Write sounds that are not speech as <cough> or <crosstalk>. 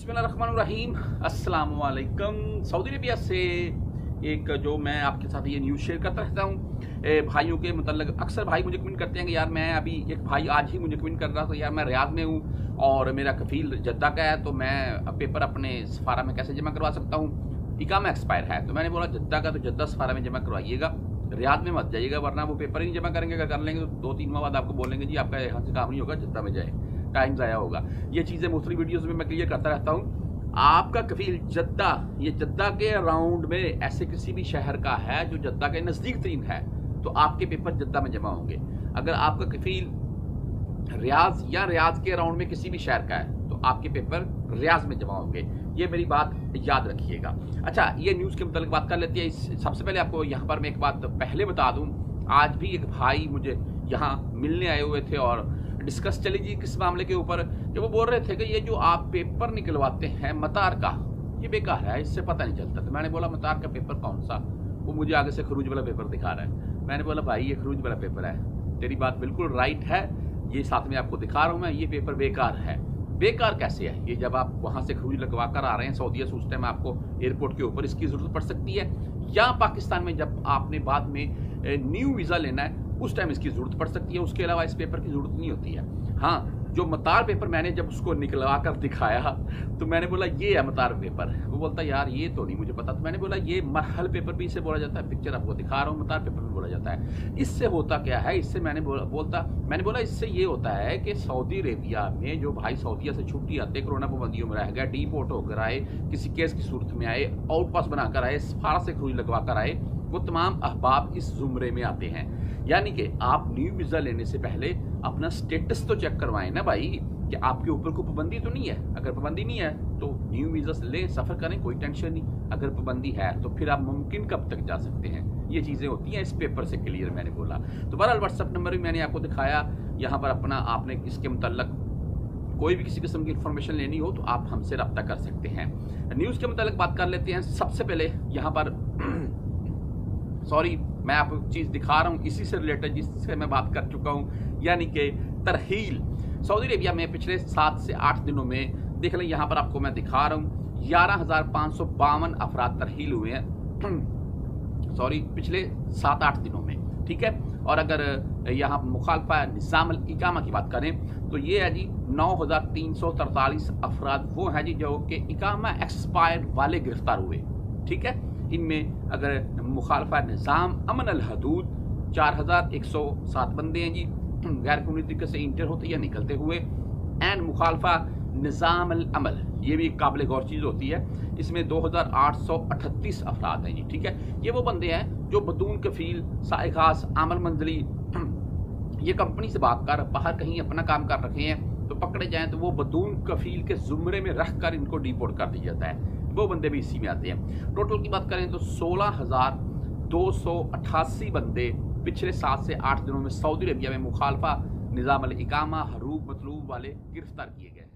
बसमीम Saudi Arabia से एक जो मैं आपके साथ ये न्यूज़ शेयर करता रहता हूँ। भाइयों के मतलब अक्सर भाई मुझे कमेंट करते हैं कि यार मैं अभी एक भाई आज ही मुझे कमेंट कर रहा था, यार मैं रियाद में हूँ और मेरा कफील जद्दा का है तो मैं पेपर अपने सफारा में कैसे जमा करवा सकता हूँ? इकामा एक्सपायर है। तो मैंने बोला, जद्दा का तो जद्दा सफारा में जमा करवाइएगा। रियाद में मत जाइएगा, वरना वो पेपर ही नहीं जमा करेंगे। अगर कर लेंगे तो दो तीन माह बाद आपको बोलेंगे, जी, आपका यहाँ से काम नहीं होगा, जद्दा में जाए। टाइम ज़ाया होगा। ये चीज़ें मुख्तलि वीडियोज़ में मैं क्लियर करता रहता हूँ। आपका कफील जद्दा, ये जद्दा के अराउंड में ऐसे किसी भी शहर का है जो जद्दा के नज़दीक तरीन है तो आपके पेपर जद्दा में जमा होंगे। अगर आपका कफील रियाज या रियाज के अराउंड में किसी भी शहर का है तो आपके पेपर रियाज में जमा होंगे। ये मेरी बात याद रखिएगा। अच्छा ये न्यूज़ के मुतल बात कर लेती है। सबसे पहले आपको यहाँ पर मैं एक बात पहले बता दूँ। आज भी एक भाई मुझे यहाँ मिलने आए हुए थे और डिस्कस चली जी किस मामले के ऊपर। जब वो बोल रहे थे कि ये जो आप पेपर निकलवाते हैं, मतार का, ये बेकार है, इससे पता नहीं चलता। तो मैंने बोला, मतार का पेपर कौन सा? वो मुझे आगे से खरूज वाला पेपर दिखा रहा है। मैंने बोला, भाई, ये खरूज वाला पेपर है। तेरी बात बिल्कुल राइट है। ये साथ में आपको दिखा रहा हूँ मैं, ये पेपर बेकार है। बेकार कैसे है? ये जब आप वहाँ से खरूज लगवा कर आ रहे हैं सऊदीया से, उस टाइम आपको एयरपोर्ट के ऊपर इसकी ज़रूरत पड़ सकती है। या पाकिस्तान में जब आपने बाद में न्यू वीज़ा लेना है उस टाइम इसकी ज़रूरत पड़ सकती है, उसके अलावा इस पेपर की ज़रूरत नहीं होती है। हाँ जो मतार पेपर मैंने जब उसको निकलवा कर दिखाया तो मैंने बोला, ये है मतार पेपर वो बोलता, यार, ये तो नहीं मुझे पता। तो मैंने बोला, ये मरहल पेपर भी इसे बोला जाता है पिक्चर आपको दिखा रहा हूँ, मतार पेपर भी बोला जाता है। इससे होता क्या है? इससे मैंने बोला, बोलता, मैंने बोला, इससे ये होता है कि सऊदी अरेबिया में जो भाई सऊदिया से छुट्टी आते कोरोना पाबंदियों में रह गया डीपोर्ट होकर आए, किसी केस की सूरत में आए आउट पास बनाकर आए फारा से खरूज लगवा कर आए वो तमाम अहबाब इस जुमरे में आते हैं। यानी कि आप न्यू वीज़ा लेने से पहले अपना स्टेटस तो चेक करवाएँ ना भाई, कि आपके ऊपर कोई पाबंदी तो नहीं है? अगर पाबंदी नहीं है तो न्यू वीज़ा ले, सफ़र करें, कोई टेंशन नहीं। अगर पाबंदी है तो फिर आप मुमकिन कब तक जा सकते हैं? ये चीज़ें होती हैं, इस पेपर से क्लियर मैंने बोला। तो बहरहाल व्हाट्सअप नंबर भी मैंने आपको दिखाया। यहाँ पर अपना आपने इसके मतलब कोई भी किसी किस्म की इन्फॉर्मेशन लेनी हो तो आप हमसे रब्ता कर सकते हैं। न्यूज़ के मतलब बात कर लेते हैं। सबसे पहले यहाँ पर <clears throat> सॉरी, मैं आपको चीज़ दिखा रहा हूँ, इसी से रिलेटेड जिससे मैं बात कर चुका हूँ, यानी कि तरहील। सऊदी अरेबिया में पिछले सात से आठ दिनों में, देख लें, यहाँ पर आपको मैं दिखा रहा हूँ, ग्यारह हज़ार पाँच सौ बावन अफराद तरहील हुए हैं। <clears throat> सॉरी, पिछले सात आठ दिनों में, ठीक है? और अगर यहाँ मुखालफा निज़ाम इकामा की बात करें तो ये है जी, नौ हज़ार तीन सौ तरतालीस अफराद वो हैं जी जो कि इकामा एक्सपायर वाले गिरफ़्तार हुए, ठीक है? इनमें अगर मुखालफा निज़ाम, अमन अल हदूद, चार हज़ार एक सौ सात बंदे हैं जी। <clears throat> गैर कानूनी तरीके से इंटर होते या निकलते हुए। एंड मुखालफा निज़ाम अमल, ये भी एक काबिल गौर चीज़ होती है। इसमें दो हज़ार आठ सौ अठतीस अफराद हैं जी, ठीक है? ये वो बंदे हैं जो बदून कफील साइखास आमल मंजली <clears throat> ये कंपनी से बात कर, बाहर कहीं अपना काम कर रखे हैं तो पकड़े जाएँ तो वो बदून कफील के जुमरे में रख कर इनको डिपोर्ट कर दिया जाता है। वो बंदे भी इसी में आते हैं। टोटल की बात करें तो सोलह हज़ार दो सौ अट्ठासी बंदे पिछले सात से आठ दिनों में सऊदी अरबिया में मुखालफा निज़ाम इकामा हरूब मतलूब वाले गिरफ़्तार किए गए